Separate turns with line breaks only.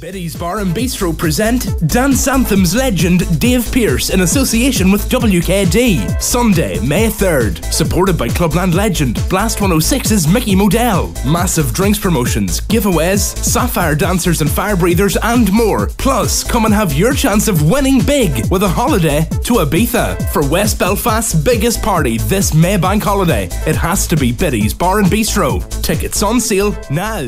Biddy's Bar and Bistro present Dance Anthems legend Dave Pearce in association with WKD. Sunday, May 3rd. Supported by Clubland legend Blast 106's Micky Modelle. Massive drinks promotions, giveaways, sapphire dancers and fire breathers, and more. Plus, come and have your chance of winning big with a holiday to Ibiza. For West Belfast's biggest party this May bank holiday, it has to be Biddy's Bar and Bistro. Tickets on sale now.